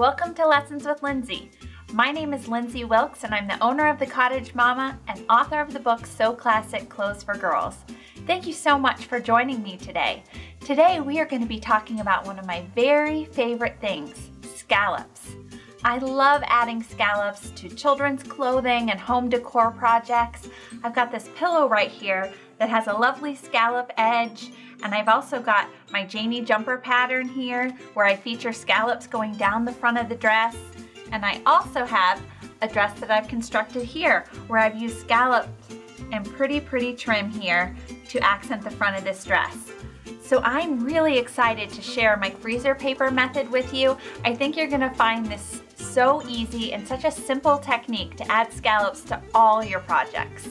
Welcome to Lessons with Lindsay. My name is Lindsay Wilkes and I'm the owner of The Cottage Mama and author of the book Sew Classic Clothes for Girls. Thank you so much for joining me today. Today we are going to be talking about one of my very favorite things, scallops. I love adding scallops to children's clothing and home decor projects. I've got this pillow right here that has a lovely scallop edge and I've also got my Janie jumper pattern here where I feature scallops going down the front of the dress. And I also have a dress that I've constructed here where I've used scallops and pretty, pretty trim here to accent the front of this dress. So I'm really excited to share my freezer paper method with you. I think you're gonna find this so easy and such a simple technique to add scallops to all your projects.